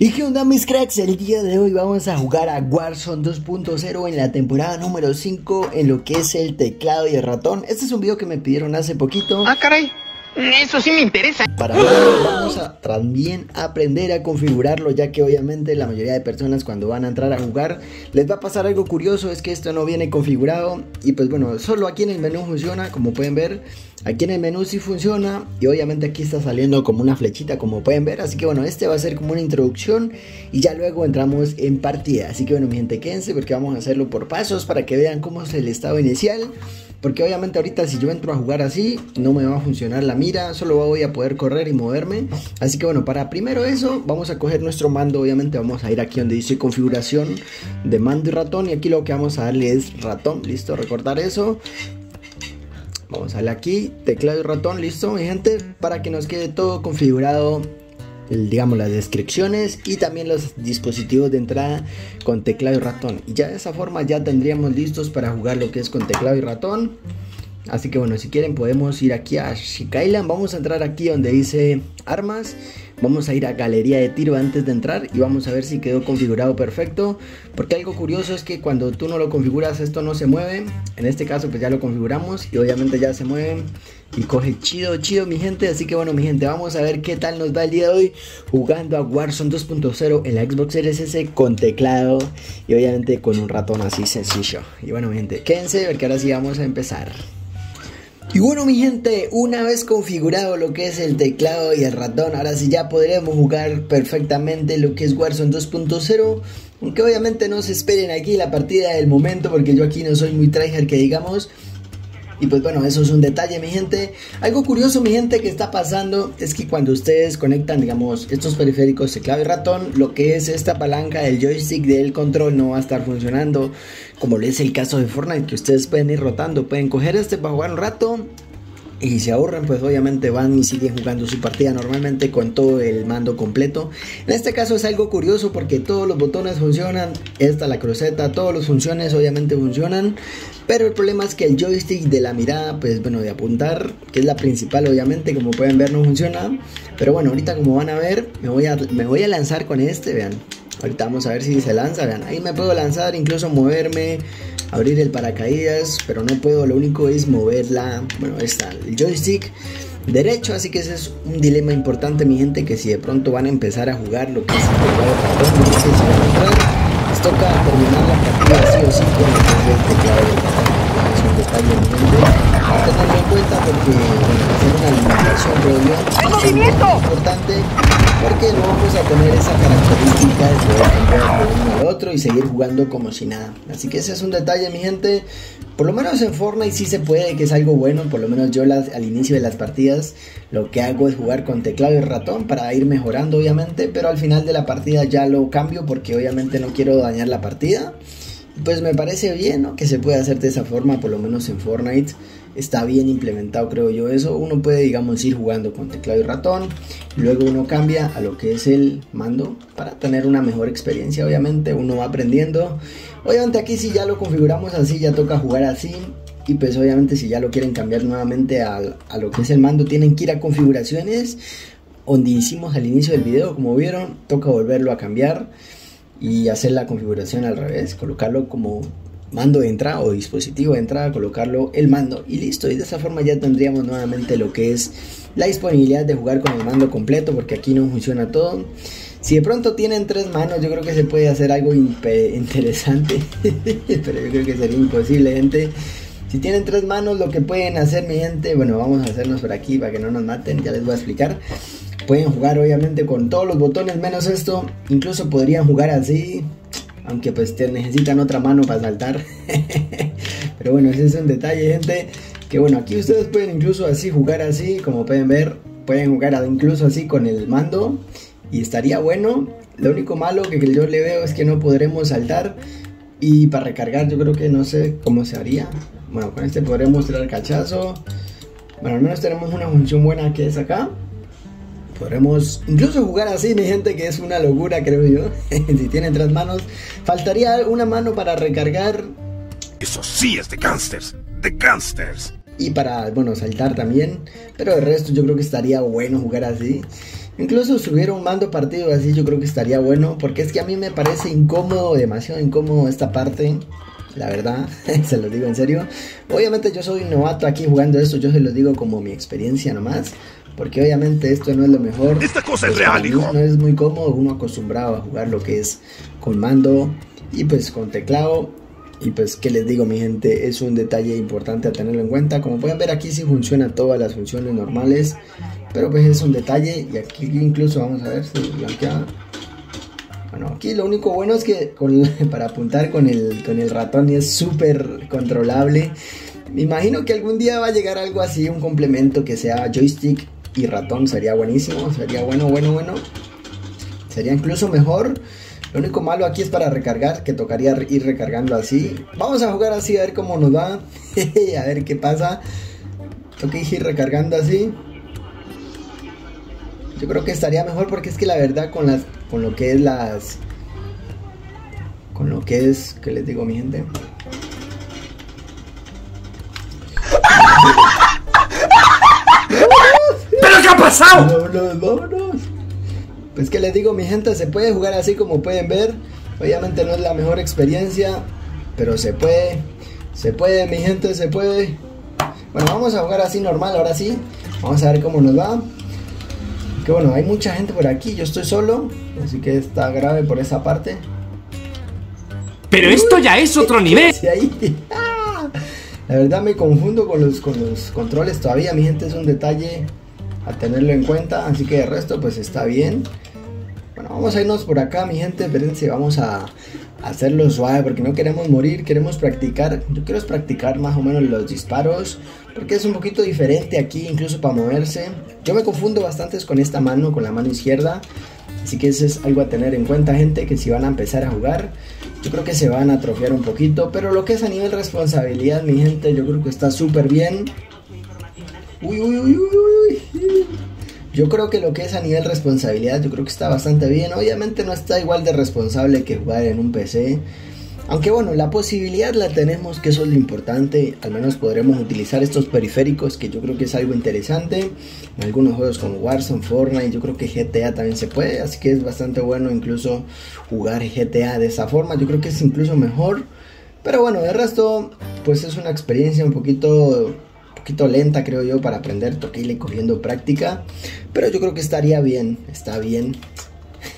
¿Y qué onda mis cracks? El día de hoy vamos a jugar a Warzone 2.0 en la temporada número 5 en lo que es el teclado y el ratón. Este es un video que me pidieron hace poquito. Ah, caray. Eso sí me interesa. Para verlo, vamos a también aprender a configurarlo, ya que obviamente la mayoría de personas cuando van a entrar a jugar les va a pasar algo curioso, es que esto no viene configurado y pues bueno, solo aquí en el menú funciona, como pueden ver. Aquí en el menú sí funciona y obviamente aquí está saliendo como una flechita como pueden ver. Así que bueno, este va a ser como una introducción y ya luego entramos en partida. Así que bueno, mi gente, quédense porque vamos a hacerlo por pasos para que vean cómo es el estado inicial. Porque obviamente ahorita si yo entro a jugar así, no me va a funcionar la mira, solo voy a poder correr y moverme. Así que bueno, para primero eso, vamos a coger nuestro mando, obviamente vamos a ir aquí donde dice configuración de mando y ratón. Y aquí lo que vamos a darle es ratón, listo, recortar eso. Vamos a darle aquí, teclado y ratón, listo mi gente, para que nos quede todo configurado digamos las descripciones y también los dispositivos de entrada con teclado y ratón. Y ya de esa forma ya tendríamos listos para jugar lo que es con teclado y ratón. Así que bueno si quieren podemos ir aquí a Shikailan. Vamos a entrar aquí donde dice armas Vamos a ir a galería de tiro antes de entrar y vamos a ver si quedó configurado perfecto. Porque algo curioso es que cuando tú no lo configuras esto no se mueve. En este caso pues ya lo configuramos y obviamente ya se mueve y coge chido, chido mi gente. Así que bueno mi gente, vamos a ver qué tal nos va el día de hoy jugando a Warzone 2.0 en la Xbox Series S con teclado y obviamente con un ratón así sencillo. Y bueno mi gente, quédense porque ahora sí vamos a empezar. Y bueno mi gente, una vez configurado lo que es el teclado y el ratón, ahora sí ya podremos jugar perfectamente lo que es Warzone 2.0 Aunque obviamente no se esperen aquí la partida del momento porque yo aquí no soy muy tryhard que digamos y pues bueno, eso es un detalle, mi gente. Algo curioso, mi gente, que está pasando es que cuando ustedes conectan, digamos, estos periféricos de clave ratón, lo que es esta palanca del joystick del control no va a estar funcionando, como es el caso de Fortnite, que ustedes pueden ir rotando, pueden coger este para jugar un rato y se ahorran, pues obviamente van y siguen jugando su partida normalmente con todo el mando completo. En este caso es algo curioso porque todos los botones funcionan, esta la cruceta, todos los funciones obviamente funcionan, pero el problema es que el joystick de la mirada, pues bueno, de apuntar, que es la principal obviamente, como pueden ver no funciona, pero bueno, ahorita como van a ver, me voy a, me voy a lanzar con este, vean. Ahorita vamos a ver si se lanza, vean, ahí me puedo lanzar, incluso moverme, abrir el paracaídas, pero no puedo, lo único es moverla, bueno, está el joystick derecho, así que ese es un dilema importante, mi gente, que si de pronto van a empezar a jugar lo que es el teclado no sé si van les toca terminar la partida sí o sí con el teclado es un detalle, mi gente, a tenerlo en cuenta porque, bueno, hacer una alimentación, yo, es importante, porque no vamos a tener esa característica de poder cambiar de uno al otro y seguir jugando como si nada. Así que ese es un detalle, mi gente. Por lo menos en Fortnite sí se puede, que es algo bueno. Por lo menos yo las, al inicio de las partidas lo que hago es jugar con teclado y ratón para ir mejorando, obviamente. Pero al final de la partida ya lo cambio porque obviamente no quiero dañar la partida. Pues me parece bien, ¿no? Que se puede hacer de esa forma, por lo menos en Fortnite. Está bien implementado creo yo eso. Uno puede digamos ir jugando con teclado y ratón. Luego uno cambia a lo que es el mando para tener una mejor experiencia obviamente. Uno va aprendiendo. Obviamente aquí si ya lo configuramos así ya toca jugar así. Y pues obviamente si ya lo quieren cambiar nuevamente a, a lo que es el mando tienen que ir a configuraciones. Donde hicimos al inicio del video como vieron toca volverlo a cambiar y hacer la configuración al revés colocarlo como mando de entrada o dispositivo de entrada, colocarlo el mando y listo. Y de esa forma ya tendríamos nuevamente lo que es la disponibilidad de jugar con el mando completo porque aquí no funciona todo. Si de pronto tienen tres manos, yo creo que se puede hacer algo interesante, pero yo creo que sería imposible, gente. Si tienen tres manos, lo que pueden hacer, mi gente, bueno, vamos a hacernos por aquí para que no nos maten, ya les voy a explicar. Pueden jugar obviamente con todos los botones menos esto, incluso podrían jugar así, aunque pues te necesitan otra mano para saltar. Pero bueno, ese es un detalle, gente. Que bueno, aquí ustedes pueden incluso así jugar así, como pueden ver, pueden jugar incluso así con el mando y estaría bueno. Lo único malo que yo le veo es que no podremos saltar y para recargar yo creo que no sé cómo se haría. Bueno, con este podremos tirar cachazo. Bueno, al menos tenemos una función buena que es acá. Podremos incluso jugar así, mi gente, que es una locura, creo yo. si tienen tres manos, faltaría una mano para recargar. Eso sí es de gangsters, de gangsters. Y para, bueno, saltar también. Pero el resto yo creo que estaría bueno jugar así. Incluso subir un mando partido así yo creo que estaría bueno, porque es que a mí me parece incómodo, demasiado incómodo esta parte. La verdad, se lo digo en serio. Obviamente yo soy novato aquí jugando esto, yo se lo digo como mi experiencia nomás. Porque obviamente esto no es lo mejor. Esta cosa es Pues, real, hijo. No es muy cómodo, uno acostumbrado a jugar lo que es con mando y pues con teclado. Y pues, ¿qué les digo, mi gente? Es un detalle importante a tenerlo en cuenta. Como pueden ver, aquí sí funcionan todas las funciones normales. Pero pues es un detalle. Y aquí incluso vamos a ver si blanquea. Bueno, aquí lo único bueno es que con- para apuntar con el, con el ratón es súper controlable. Me imagino que algún día va a llegar algo así, un complemento que sea joystick y ratón. Sería buenísimo, sería bueno, bueno, bueno. Sería incluso mejor. Lo único malo aquí es para recargar, que tocaría ir recargando así. Vamos a jugar así a ver cómo nos va. a ver qué pasa. Toca ir recargando así. Yo creo que estaría mejor porque es que la verdad con las con lo que es las con lo que es, ¿qué les digo mi gente? Pasado? Vámonos, vámonos. Pues que les digo, mi gente, se puede jugar así como pueden ver. Obviamente no es la mejor experiencia, pero se puede. Se puede, mi gente, se puede. Bueno, vamos a jugar así normal, ahora sí. Vamos a ver cómo nos va. Que bueno, hay mucha gente por aquí, yo estoy solo, así que está grave por esa parte. Pero esto ya es otro nivel. La verdad me confundo con los, con los controles todavía, mi gente, es un detalle a tenerlo en cuenta, así que de resto pues está bien. Bueno, vamos a irnos por acá, mi gente, espérense, vamos a hacerlo suave porque no queremos morir, queremos practicar. Yo quiero practicar más o menos los disparos porque es un poquito diferente aquí, incluso para moverse. Yo me confundo bastante con esta mano, con la mano izquierda. Así que eso es algo a tener en cuenta, gente, que si van a empezar a jugar, yo creo que se van a atrofiar un poquito. Pero lo que es a nivel responsabilidad, mi gente, yo creo que está súper bien. Uy, uy, uy, uy, uy. Yo creo que lo que es a nivel responsabilidad, yo creo que está bastante bien. Obviamente no está igual de responsable que jugar en un PC. Aunque bueno, la posibilidad la tenemos, que eso es lo importante. Al menos podremos utilizar estos periféricos, que yo creo que es algo interesante. En algunos juegos como Warzone, Fortnite, yo creo que GTA también se puede. Así que es bastante bueno incluso jugar GTA de esa forma. Yo creo que es incluso mejor. Pero bueno, de resto, pues es una experiencia un poquito lenta creo yo para aprender toque y cogiendo práctica pero yo creo que estaría bien está bien.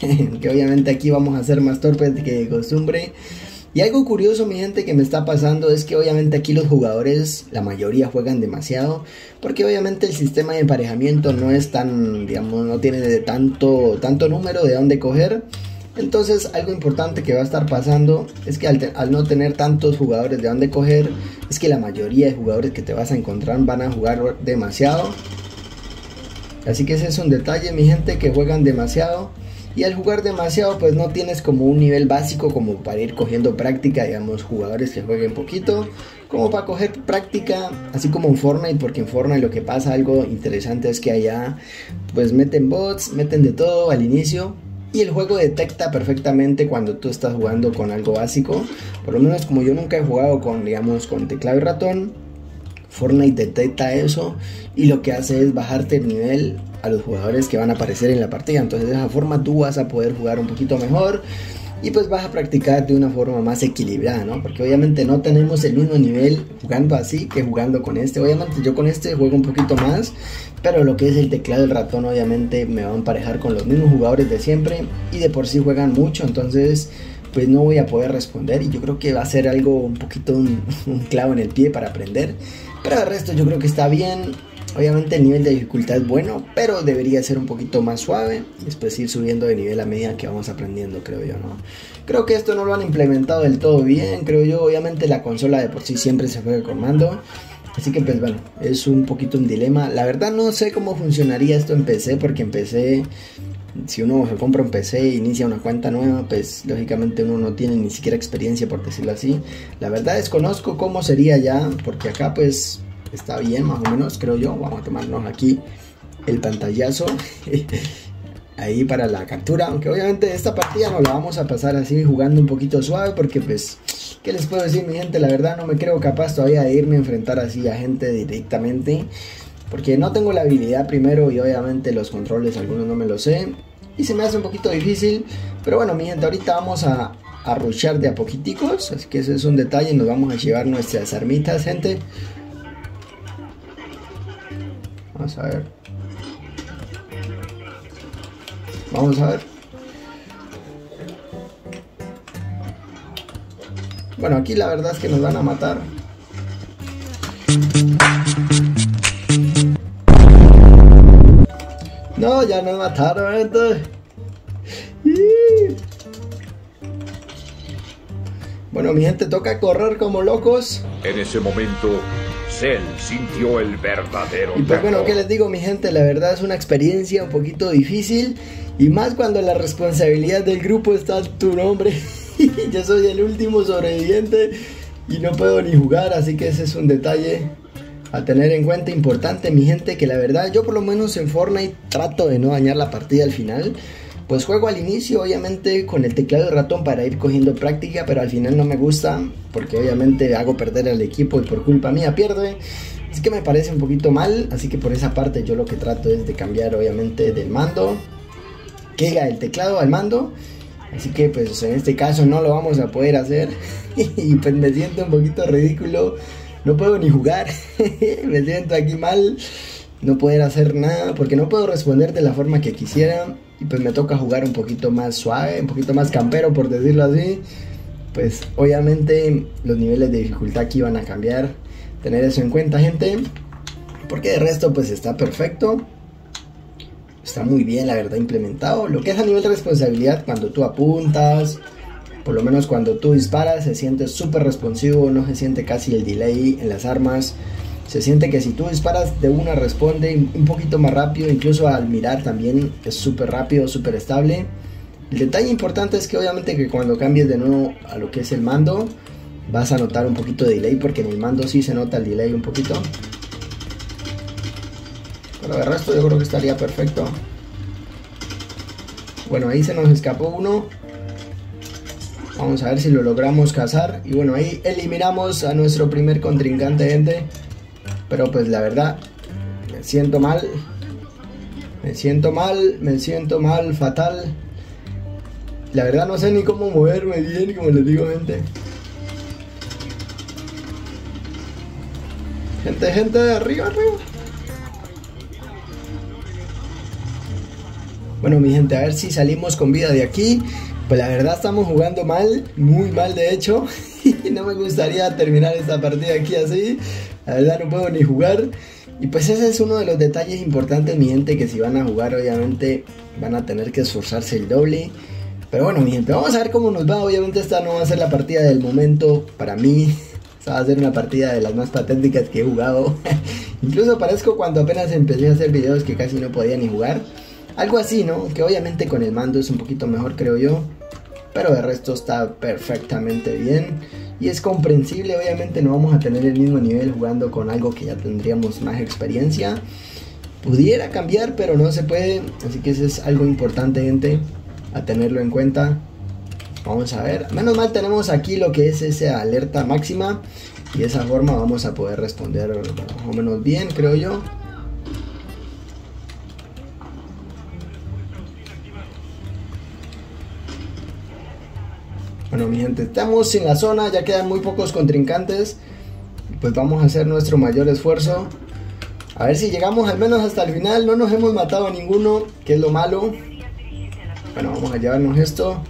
Que obviamente aquí vamos a ser más torpes que de costumbre. Y algo curioso mi gente que me está pasando es que obviamente aquí los jugadores la mayoría juegan demasiado porque obviamente el sistema de emparejamiento no es tan digamos no tiene de tanto tanto número de dónde coger entonces algo importante que va a estar pasando es que al, no tener tantos jugadores de dónde coger, es que la mayoría de jugadores que te vas a encontrar van a jugar demasiado. Así que ese es un detalle, mi gente, que juegan demasiado. Y al jugar demasiado, pues no tienes como un nivel básico como para ir cogiendo práctica, digamos, jugadores que jueguen poquito, como para coger práctica, así como en Fortnite, porque en Fortnite lo que pasa, algo interesante es que allá, pues meten bots, meten de todo al inicio, y el juego detecta perfectamente cuando tú estás jugando con algo básico. Por lo menos como yo nunca he jugado con, digamos, con teclado y ratón. Fortnite detecta eso y lo que hace es bajarte el nivel a los jugadores que van a aparecer en la partida. Entonces de esa forma tú vas a poder jugar un poquito mejor y pues vas a practicar de una forma más equilibrada, ¿no? Porque obviamente no tenemos el mismo nivel jugando así que jugando con este. Obviamente yo con este juego un poquito más, pero lo que es el teclado y el ratón obviamente me va a emparejar con los mismos jugadores de siempre y de por sí juegan mucho, entonces pues no voy a poder responder y yo creo que va a ser algo un poquito un, un clavo en el pie para aprender. Pero el resto yo creo que está bien. Obviamente el nivel de dificultad es bueno, pero debería ser un poquito más suave después ir subiendo de nivel a medida que vamos aprendiendo, creo yo, ¿no? Creo que esto no lo han implementado del todo bien, creo yo. Obviamente la consola de por sí siempre se juega con mando. Así que pues bueno, es un poquito un dilema. La verdad no sé cómo funcionaría esto en PC, porque en PC, si uno se compra un PC e inicia una cuenta nueva, pues lógicamente uno no tiene ni siquiera experiencia, por decirlo así. La verdad desconozco cómo sería ya, porque acá pues está bien más o menos, creo yo. Vamos a tomarnos aquí el pantallazo. Ahí para la captura, aunque obviamente esta partida no la vamos a pasar así jugando un poquito suave porque pues ¿Qué les puedo decir, mi gente? La verdad no me creo capaz todavía de irme a enfrentar así a gente directamente. Porque no tengo la habilidad primero y obviamente los controles algunos no me los sé. Y se me hace un poquito difícil. Pero bueno, mi gente, ahorita vamos a, a rushar de a poquiticos. Así que ese es un detalle. Nos vamos a llevar nuestras armitas, gente. Vamos a ver. Vamos a ver. Bueno, aquí la verdad es que nos van a matar. No, ya nos mataron, gente. Bueno, mi gente, toca correr como locos. En ese momento, Cell sintió el verdadero Y pues bueno. ¿qué les digo, mi gente? La verdad es una experiencia un poquito difícil. Y más cuando la responsabilidad del grupo está en tu nombre. Yo soy el último sobreviviente y no puedo ni jugar, así que ese es un detalle a tener en cuenta importante, mi gente, que la verdad yo por lo menos en Fortnite trato de no dañar la partida al final. Pues juego al inicio, obviamente, con el teclado y ratón para ir cogiendo práctica, pero al final no me gusta, porque obviamente hago perder al equipo y por culpa mía pierde. Así que me parece un poquito mal, así que por esa parte yo lo que trato es de cambiar obviamente del mando, que llega el teclado al mando. Así que pues en este caso no lo vamos a poder hacer. y pues me siento un poquito ridículo. No puedo ni jugar. me siento aquí mal. No poder hacer nada porque no puedo responder de la forma que quisiera. Y pues me toca jugar un poquito más suave, un poquito más campero por decirlo así. Pues obviamente los niveles de dificultad aquí van a cambiar. Tener eso en cuenta gente. Porque de resto pues está perfecto. Está muy bien, la verdad, implementado. Lo que es a nivel de responsabilidad, cuando tú apuntas, por lo menos cuando tú disparas, se siente súper responsivo, no se siente casi el delay en las armas. Se siente que si tú disparas de una responde un poquito más rápido, incluso al mirar también es súper rápido, súper estable. El detalle importante es que obviamente que cuando cambies de nuevo a lo que es el mando, vas a notar un poquito de delay, porque en el mando sí se nota el delay un poquito. Pero de resto yo creo que estaría perfecto. Bueno, ahí se nos escapó uno. Vamos a ver si lo logramos cazar. Y bueno, ahí eliminamos a nuestro primer contrincante, gente. Pero pues la verdad, me siento mal. Me siento mal, me siento mal, fatal. La verdad no sé ni cómo moverme bien, como les digo, gente. Gente, gente, arriba, arriba. Bueno, mi gente, a ver si salimos con vida de aquí. Pues la verdad estamos jugando mal, muy mal de hecho. no me gustaría terminar esta partida aquí así. La verdad no puedo ni jugar. Y pues ese es uno de los detalles importantes, mi gente, que si van a jugar obviamente van a tener que esforzarse el doble. Pero bueno, mi gente, vamos a ver cómo nos va. Obviamente esta no va a ser la partida del momento para mí. Esta va a ser una partida de las más patéticas que he jugado. Incluso parezco cuando apenas empecé a hacer videos que casi no podía ni jugar. Algo así, ¿no? Que obviamente con el mando es un poquito mejor, creo yo. Pero de resto está perfectamente bien. Y es comprensible, obviamente no vamos a tener el mismo nivel jugando con algo que ya tendríamos más experiencia. Pudiera cambiar, pero no se puede. Así que eso es algo importante, gente, a tenerlo en cuenta. Vamos a ver. Menos mal tenemos aquí lo que es esa alerta máxima. Y de esa forma vamos a poder responder más o menos bien, creo yo. Bueno, mi gente, estamos en la zona, ya quedan muy pocos contrincantes. Pues vamos a hacer nuestro mayor esfuerzo. A ver si llegamos al menos hasta el final. No nos hemos matado a ninguno, que es lo malo. Bueno, vamos a llevarnos esto.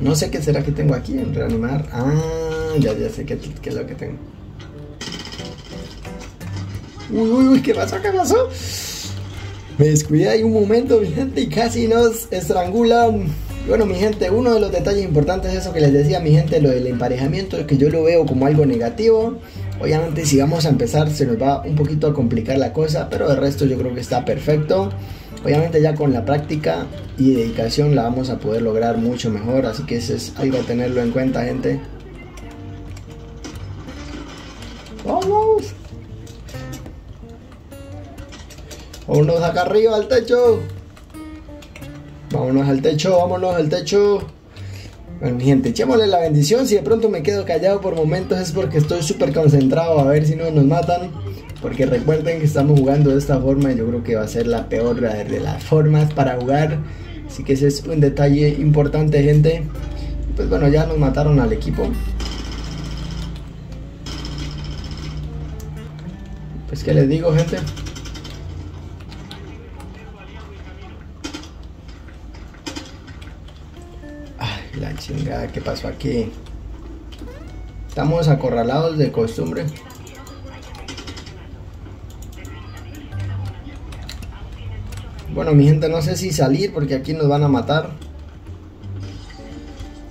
No sé qué será que tengo aquí en reanimar. Ah, ya, ya sé qué, qué es lo que tengo. Uy, uy, uy, ¿qué pasó? ¿Qué pasó? Me descuidé ahí un momento, mi gente, y casi nos estrangulan. Bueno, mi gente, uno de los detalles importantes es eso que les decía, mi gente, lo del emparejamiento, que yo lo veo como algo negativo. Obviamente, si vamos a empezar, se nos va un poquito a complicar la cosa, pero de resto yo creo que está perfecto. Obviamente, ya con la práctica y dedicación la vamos a poder lograr mucho mejor, así que eso es algo a tenerlo en cuenta, gente. ¡Vamos! Vámonos acá arriba al techo. Vámonos al techo, vámonos al techo. Bueno, gente, echémosle la bendición. Si de pronto me quedo callado por momentos es porque estoy súper concentrado a ver si no nos matan. Porque recuerden que estamos jugando de esta forma y yo creo que va a ser la peor de las formas para jugar. Así que ese es un detalle importante, gente. Pues bueno, ya nos mataron al equipo. Pues que les digo, gente. Chingada, ¿qué pasó aquí? Estamos acorralados de costumbre. Bueno, mi gente, no sé si salir porque aquí nos van a matar.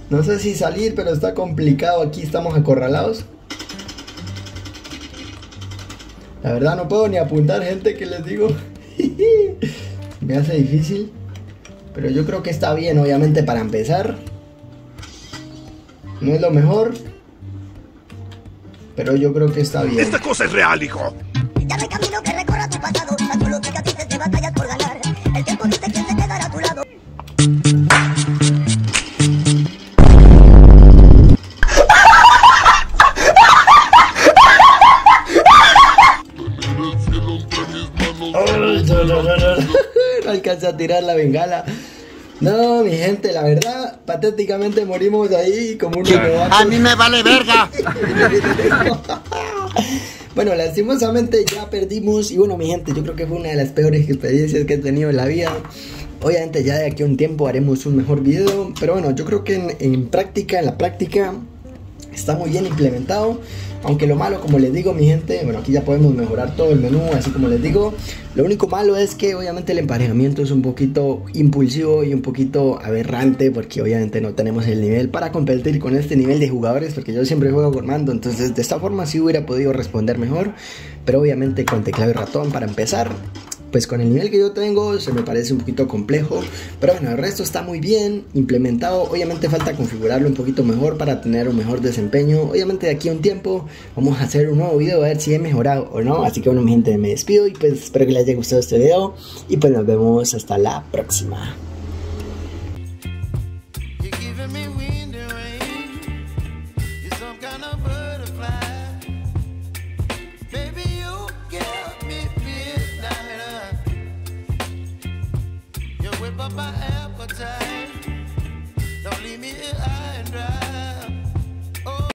No sé si salir, pero está complicado. Aquí estamos acorralados. La verdad no puedo ni apuntar, gente, que les digo. Me hace difícil. Pero yo creo que está bien, obviamente, para empezar. No es lo mejor. Pero yo creo que está bien. Esta cosa es real, hijo. Ya no hay camino que recorra tu pasado. Tanto los cicatrices de batallas por ganar. El tiempo dice quién se quedará a tu lado. Ay, no, a tirar la bengala. No, mi gente, la verdad, patéticamente morimos ahí como unos. A mí me vale verga. Bueno, lastimosamente ya perdimos y bueno, mi gente, yo creo que fue una de las peores experiencias que he tenido en la vida. Obviamente ya de aquí a un tiempo haremos un mejor video, pero bueno, yo creo que en, en práctica, en la práctica, está muy bien implementado. Aunque lo malo, como les digo, mi gente, bueno, aquí ya podemos mejorar todo el menú, así como les digo. Lo único malo es que obviamente el emparejamiento es un poquito impulsivo y un poquito aberrante, porque obviamente no tenemos el nivel para competir con este nivel de jugadores, porque yo siempre juego con mando, entonces de esta forma sí hubiera podido responder mejor, pero obviamente con teclado y ratón para empezar pues con el nivel que yo tengo se me parece un poquito complejo, pero bueno, el resto está muy bien implementado. Obviamente falta configurarlo un poquito mejor para tener un mejor desempeño. Obviamente de aquí a un tiempo vamos a hacer un nuevo video a ver si he mejorado o no. Así que bueno, mi gente, me despido y pues espero que les haya gustado este video y pues nos vemos hasta la próxima.